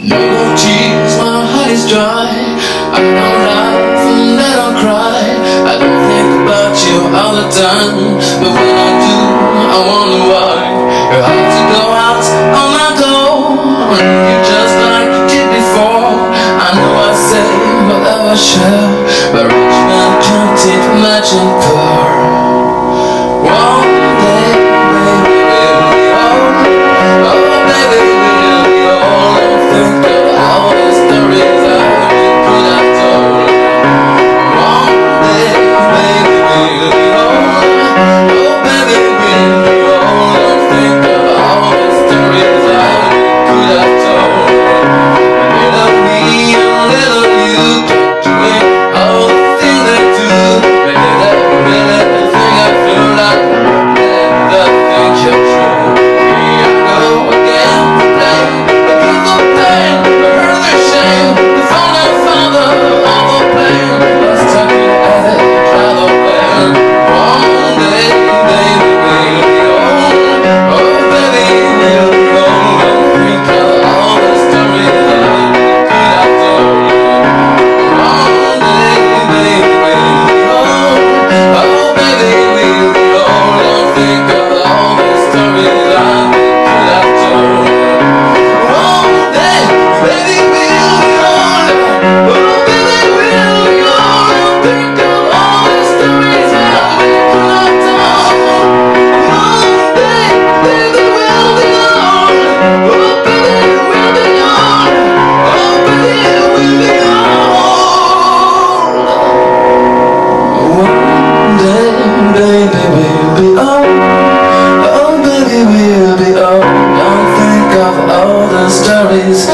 No tears, my heart is dry. I don't laugh and I don't cry. I don't think about you all the time. But when I do, I wonder why. You have to go out on my door. And you just like did before. I know I say whatever I shall But rich man can't imagine poor stories